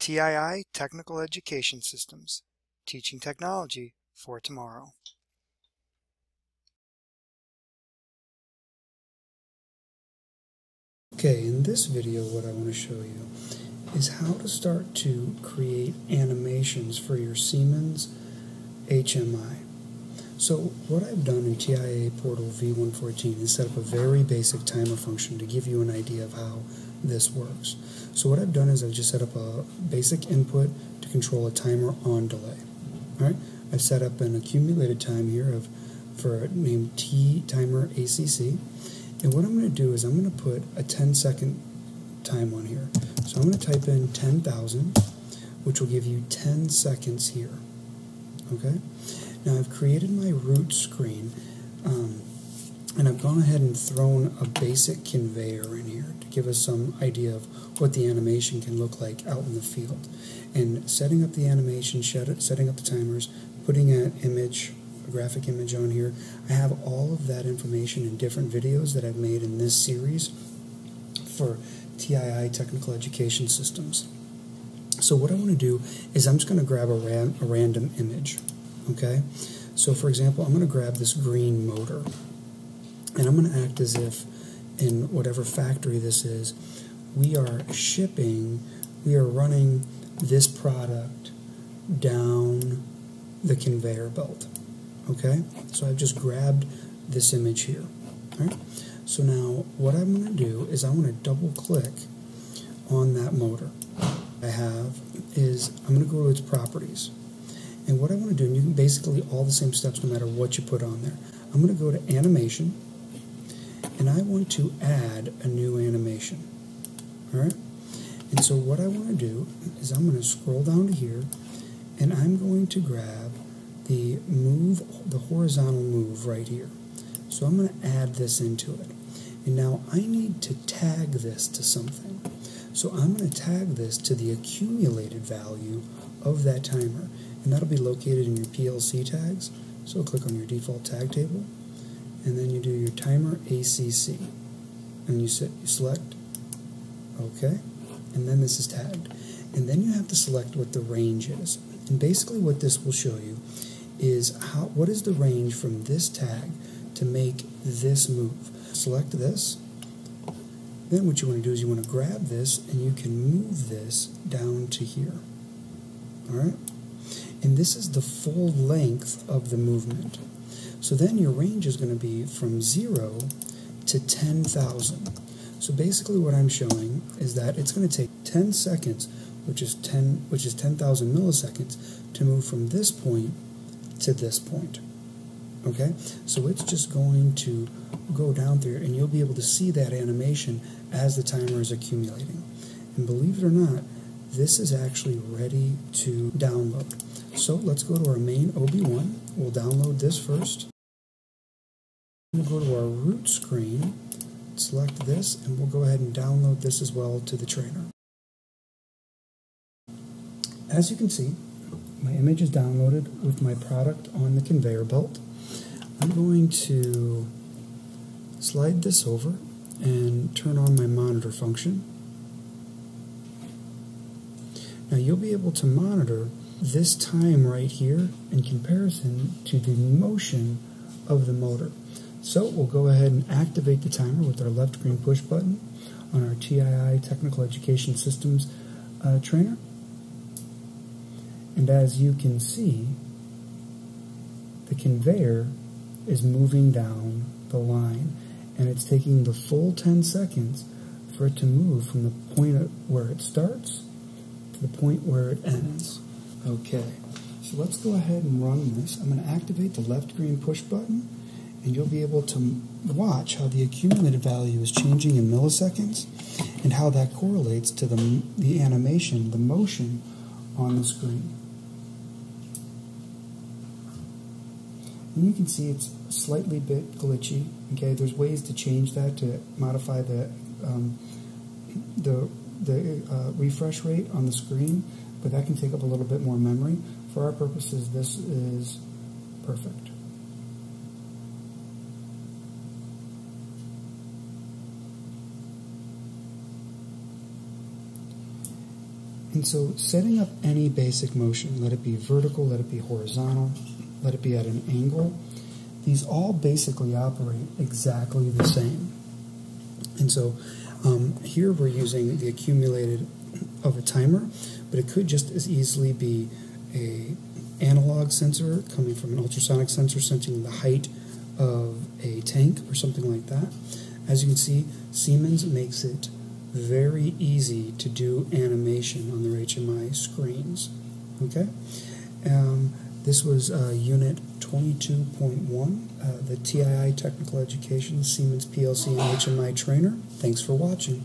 TII Technical Education Systems, teaching technology for tomorrow. Okay, in this video what I want to show you is how to start to create animations for your Siemens HMI. So what I've done in TIA Portal V14 is set up a very basic timer function to give you an idea of how this works. So what I've done is I've just set up a basic input to control a timer on delay. All right, I've set up an accumulated time here of for named T timer ACC. And what I'm going to do is I'm going to put a 10 second time on here. So I'm going to type in 10,000, which will give you 10 seconds here. Okay? Now I've created my root screen, um, and I've gone ahead and thrown a basic conveyor in here to give us some idea of what the animation can look like out in the field. And setting up the animation, setting up the timers, putting an image, a graphic image on here, I have all of that information in different videos that I've made in this series for TII Technical Education Systems. So what I want to do is I'm just going to grab a, ran a random image, okay? So for example, I'm going to grab this green motor, and I'm going to act as if in whatever factory this is, we are shipping, we are running this product down the conveyor belt. Okay, so I've just grabbed this image here. All right, so now what I'm going to do is I'm going to double click on that motor. I have is I'm going to go to its properties. And what I want to do, and you can basically all the same steps no matter what you put on there. I'm going to go to animation and I want to add a new animation. All right? And so what I want to do is I'm going to scroll down to here and I'm going to grab the move, the horizontal move right here. So I'm going to add this into it. And now I need to tag this to something. So I'm going to tag this to the accumulated value of that timer. And that'll be located in your PLC tags. So click on your default tag table. And then you do your timer ACC. And you, set, you select OK. And then this is tagged. And then you have to select what the range is. And basically what this will show you is how what is the range from this tag to make this move. Select this. Then what you want to do is you want to grab this and you can move this down to here. Alright? And this is the full length of the movement. So then your range is going to be from 0 to 10,000. So basically what I'm showing is that it's going to take 10 seconds, which is 10 which is 10,000 milliseconds to move from this point to this point. Okay? So it's just going to go down there and you'll be able to see that animation as the timer is accumulating. And believe it or not, this is actually ready to download. So let's go to our main OB1. We'll download this first. We'll go to our root screen, select this, and we'll go ahead and download this as well to the trainer. As you can see, my image is downloaded with my product on the conveyor belt. I'm going to slide this over and turn on my monitor function. Now you'll be able to monitor this time right here in comparison to the motion of the motor. So we'll go ahead and activate the timer with our left green push button on our TII Technical Education Systems uh, trainer. And as you can see, the conveyor is moving down the line and it's taking the full 10 seconds for it to move from the point where it starts to the point where it ends. Okay, so let's go ahead and run this. I'm going to activate the left green push button and you'll be able to watch how the accumulated value is changing in milliseconds and how that correlates to the, the animation, the motion on the screen. And you can see it's slightly bit glitchy. Okay, there's ways to change that to modify the um, the the uh, refresh rate on the screen, but that can take up a little bit more memory. For our purposes, this is perfect. And so setting up any basic motion, let it be vertical, let it be horizontal, let it be at an angle, these all basically operate exactly the same. And so um, here we're using the accumulated of a timer, but it could just as easily be a analog sensor coming from an ultrasonic sensor sensing the height of a tank or something like that. As you can see, Siemens makes it very easy to do animation on their HMI screens. Okay, um, this was uh, Unit 22.1, uh, the TII Technical Education Siemens PLC and HMI Trainer. Thanks for watching.